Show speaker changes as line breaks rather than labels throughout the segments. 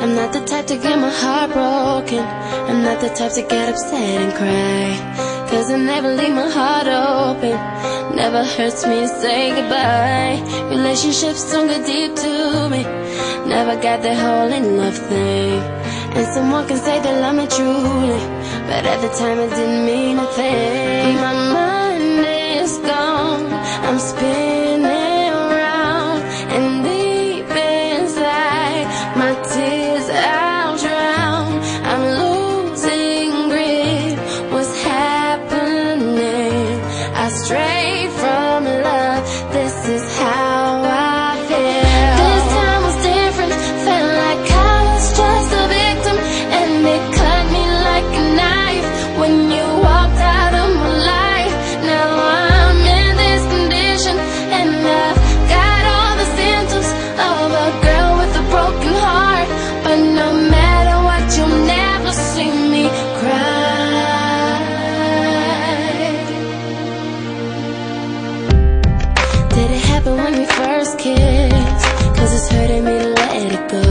I'm not the type to get my heart broken. I'm not the type to get upset and cry. Cause I never leave my heart open. Never hurts me to say goodbye. Relationships don't get deep to me. Never got that whole in love thing. And someone can say they love me truly. But at the time it didn't mean a thing. My mind from love. This is how Did it happen when we first kissed? Cause it's hurting me to let it go.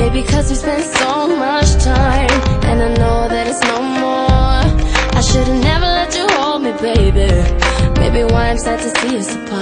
Maybe cause we spent so much time, and I know that it's no more. I should've never let you hold me, baby. Maybe why I'm sad to see us apart.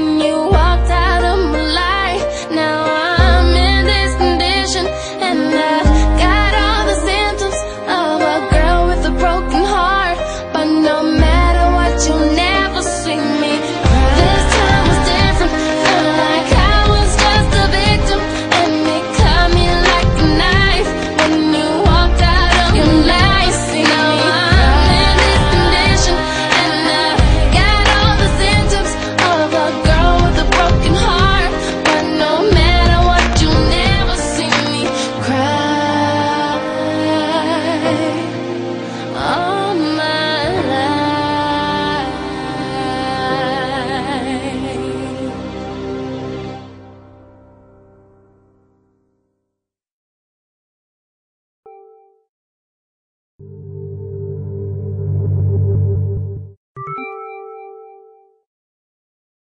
when you